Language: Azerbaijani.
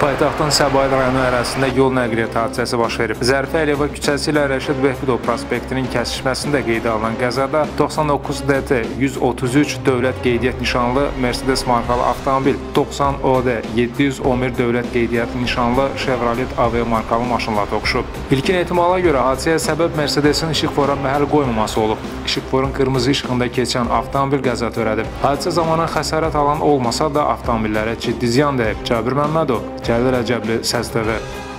Paytaxtın Səbail rayonu ərazisində yol nəqliyyat hadisəsi baş verib. Zərifə Əliyeva küçəsi ilə Rəşid Behbudov prospektinin kəsişməsində qeydə alınan qəzada 99 DT 133 dövlət qeydiyyat nişanlı Mercedes markalı avtomobil, 90 OD 711 dövlət qeydiyyat nişanlı Chevrolet AV markalı maşınla toqquşub. İlkin ehtimala görə hadisəyə səbəb Mercedesin işıqfora məhəl qoymaması olub. İşıqforun qırmızı işığında keçən avtomobil qəza törədib. Hadisə zamanı xəsarət alan olmasa da avtomobillərə ciddi ziyan dəyib. Cabir Məmmədov, Cəlil Rəcəbli, TV.